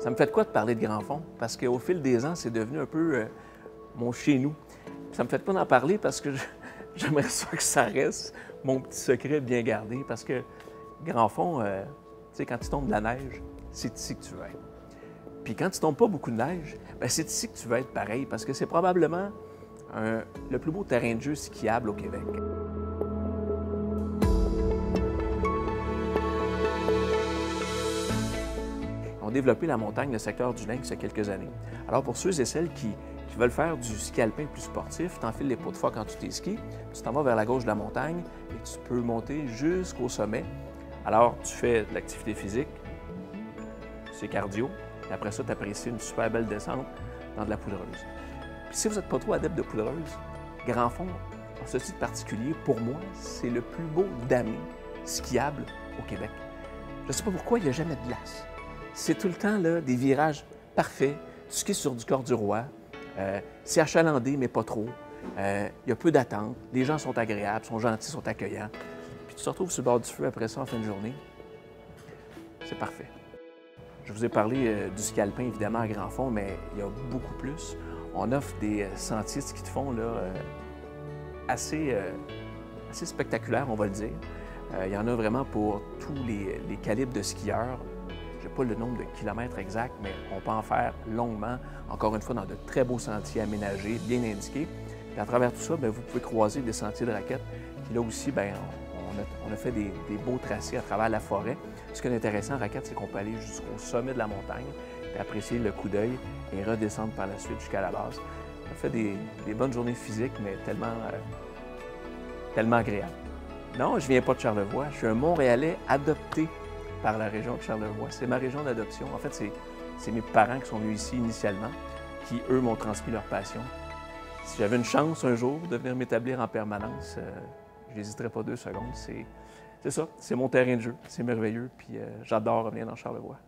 Ça me fait de quoi de parler de Grand Fond? Parce qu'au fil des ans, c'est devenu un peu euh, mon chez-nous. Ça me fait de quoi d'en parler parce que j'aimerais ça que ça reste mon petit secret bien gardé. Parce que Grand Fond, euh, tu sais, quand il tombe de la neige, c'est ici que tu veux être. Puis quand il tombe pas beaucoup de neige, ben, c'est ici que tu veux être pareil parce que c'est probablement le plus beau terrain de jeu skiable au Québec. Ont développé la montagne, le secteur du Lynx, il y a quelques années. Alors, pour ceux et celles qui, veulent faire du ski alpin plus sportif, tu enfiles les pots de foie quand tu t'es ski, tu t'en vas vers la gauche de la montagne et tu peux monter jusqu'au sommet. Alors, tu fais de l'activité physique, c'est cardio, et après ça, tu apprécies une super belle descente dans de la poudreuse. Puis si vous n'êtes pas trop adepte de poudreuse, Grand Fond, en ce titre particulier, pour moi, c'est le plus beau d'amis skiable au Québec. Je ne sais pas pourquoi il n'y a jamais de glace c'est tout le temps là, des virages parfaits. Tu skis sur du corps du roi. Euh, c'est achalandé, mais pas trop. Euh, il y a peu d'attente. Les gens sont agréables, sont gentils, sont accueillants. Puis tu te retrouves sur le bord du feu après ça en fin de journée. C'est parfait. Je vous ai parlé euh, du ski alpin, évidemment, à grand fond, mais il y a beaucoup plus. On offre des sentiers de ski de fond là, assez, assez spectaculaires, on va le dire. il y en a vraiment pour tous les, les calibres de skieurs. Je n'ai pas le nombre de kilomètres exact, mais on peut en faire longuement, encore une fois, dans de très beaux sentiers aménagés, bien indiqués. Et à travers tout ça, bien, vous pouvez croiser des sentiers de raquettes qui, là aussi, bien, on, a, fait des, beaux tracés à travers la forêt. Ce qui est intéressant en raquette, c'est qu'on peut aller jusqu'au sommet de la montagne et apprécier le coup d'œil et redescendre par la suite jusqu'à la base. On fait des, bonnes journées physiques, mais tellement, euh, tellement agréables. Non, je ne viens pas de Charlevoix. Je suis un Montréalais adopté par la région de Charlevoix. C'est ma région d'adoption. En fait, c'est mes parents qui sont venus ici initialement, qui, eux, m'ont transmis leur passion. Si j'avais une chance un jour de venir m'établir en permanence, euh, je n'hésiterais pas deux secondes. C'est ça, c'est mon terrain de jeu. C'est merveilleux, puis euh, j'adore revenir dans Charlevoix.